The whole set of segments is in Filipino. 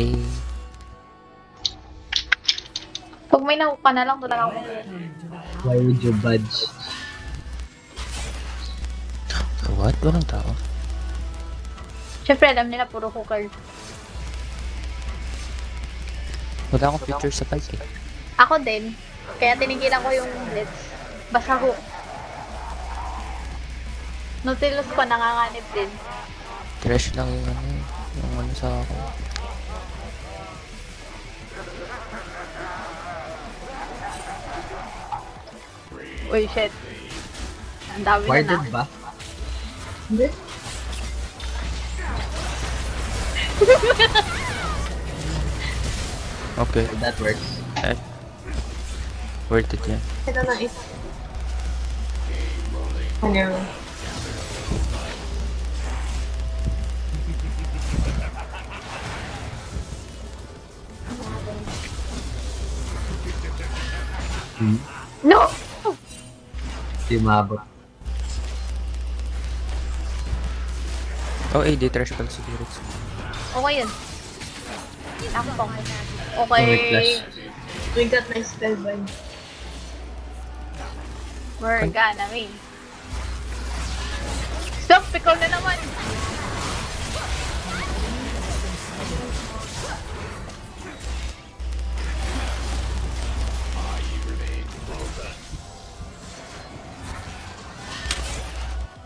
Eh, Pag may nahook ka na lang, talaga ako. Why would you budge? what? Walang tao. Siyempre, alam nila, puro hooker. Wala akong picture sa bike eh. Ako din. Kaya tinigilan ko yung blitz. Basta hook. Nautilus ko, nanganganib din. Trash lang yung ano eh. Yung ano sa akin. Uy, shit. Ang dami na Warded na. ba? Hindi. Okay. If that works. Eh. Worth it yan. Ito na isa. Ano? No! Di maabot. Oh, eh, di trash pala si Dirix. Okay yun. Ako flash. Okay. We got my spell bind. Morgana, me. Stop! Ikaw na naman!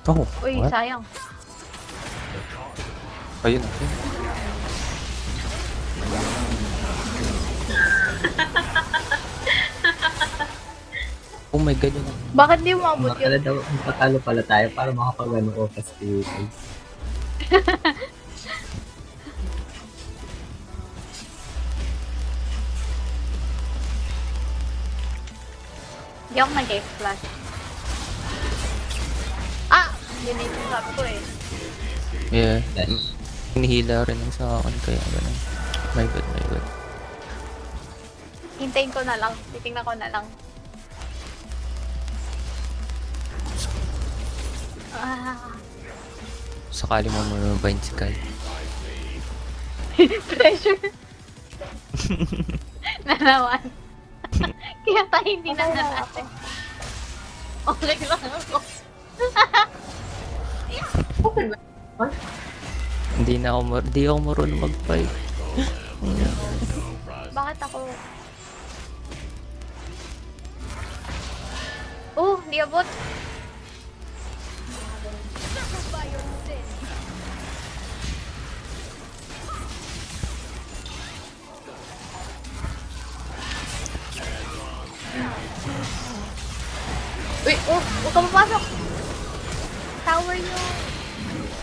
Oh, Uy, what? sayang. Ayun. ayun. oh my god, yun. Bakit di umabot Makala yun? daw, makatalo pala tayo para makapagano ko kasi Hindi ako nag-flash. Yung sinasabi ko eh. Yeah. Nice. Hinihila rin ang sa akin kaya ganun. My god, my god. Hintayin ko na lang. Titingnan ko na lang. Ah, Sakali mo mo bind si Kai. pressure. na naman. Kaya tayo hindi na na natin. Okay lang ako. Open ba? Hindi na ako, mar- di ako marunong mag-fight. Bakit ako? Oh, di abot. Uy, oh, huwag ka papasok. Tower nyo.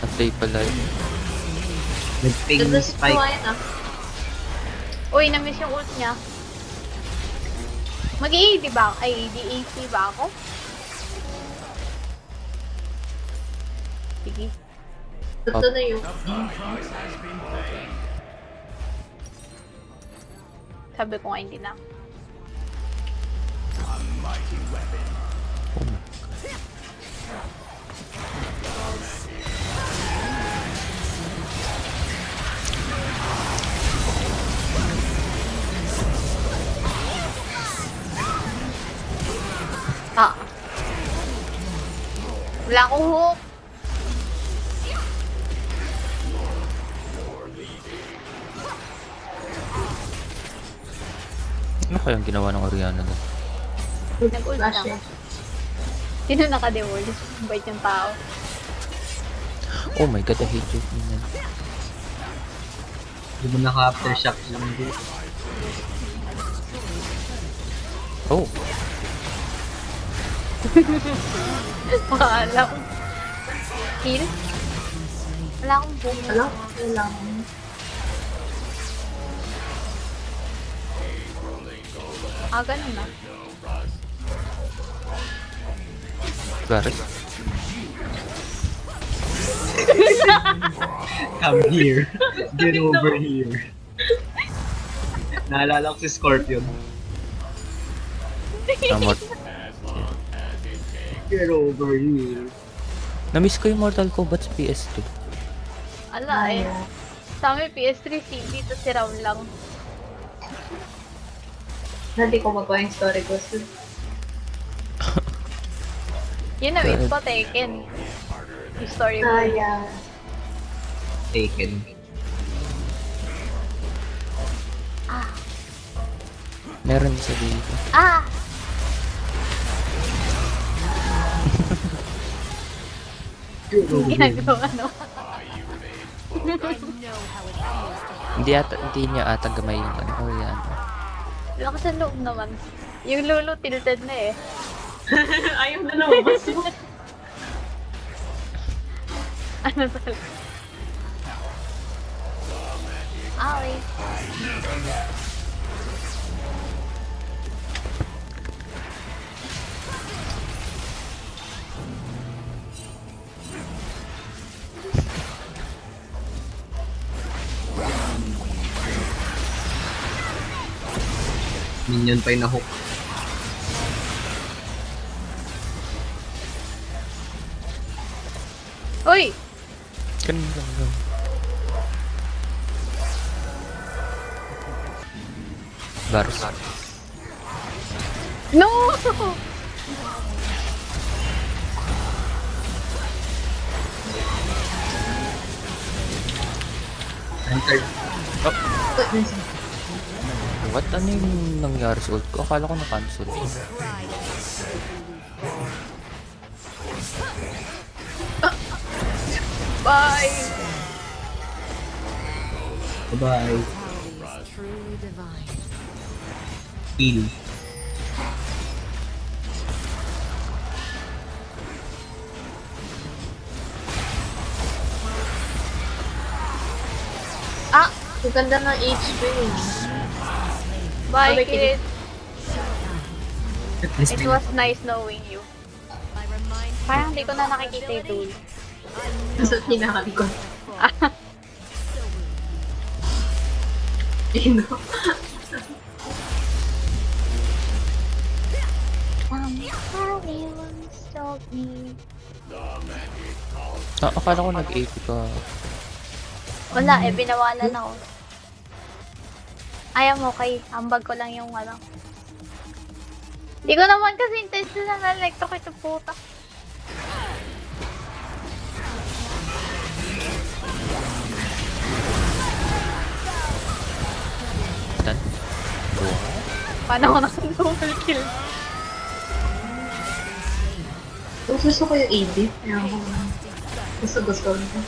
Na-play pala yun. nag-ping spike. Kawain ah. Uy, na-miss yung ult niya. Mag-AD ba? Ay, AD-AC ba ako? Sige. Ito na yung... Sabi ko nga hindi na. Wala akong hook. Ano kayang ginawa ng Oriana doon? Nag-ult lang. Sino naka-deworld? Bait yung tao. Oh my god, I hate you. Minyan. Di mo naka-aftershock lang dito. Oh, Wala akong... Kill? Wala akong boom. Ano? Kailangan. Ah, ganun na. Gareth. Come here. Get over here. Naalala ko si Scorpion. Namor. Get over here. Na-miss ko yung Mortal Kombat sa PS2. Ala eh. Sa amin, PS3 CD, to si Ram lang. Hindi ko magawa yung story ko. Yun na, wait pa, Tekken. Yung story mo. ah, yeah. Taken. Meron isa dito. Ah! Ginagawa, no? Hindi ata, hindi niya ata gamay yung ano. Oh, yan. Lakas sa loob naman. Yung lolo tilted na eh. Ayaw na lumabas mo. Ano talaga? Ah, Minion pa yung nahook. Uy! Lang. Varus. No! Entered. What? Ano yung nangyari sa ult ko? Akala ko na-cancel. Bye! Bye-bye. Heal. Ah! Ang ganda ng HP. Bye, Okay, kid! It was nice knowing you. Parang hindi ko na nakikita yung tool. Nasa pinakalikod. Ino. Once told me. Ah, akala ko nag-AP ka. Wala eh, binawalan ako. Ayaw mo kay, ambag ko lang yung ano. Hindi ko naman kasi intention na electro ko ito puta. Wow. Paano ko naka-double kill? Gusto ko yung AD. Kaya ako. Gusto gusto ko.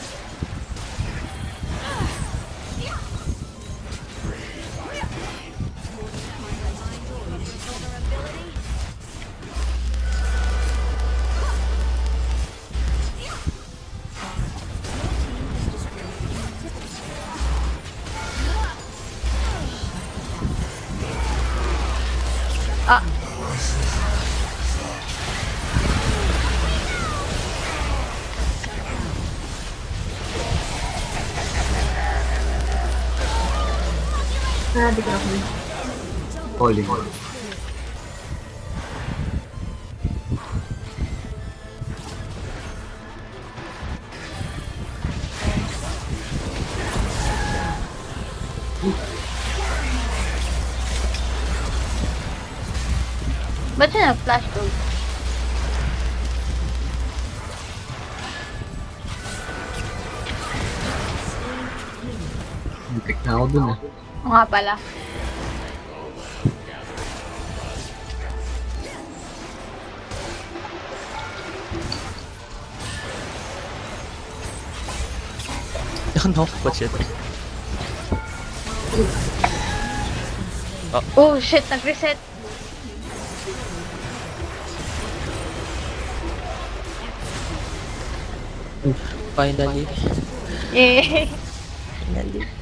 Ah, di ko ako. Calling. ba't siya nag-flash gold? Muntik na ako dun ah. Oo nga pala. Ano pa siya? Oh shit, nag-reset. Finally. Finally.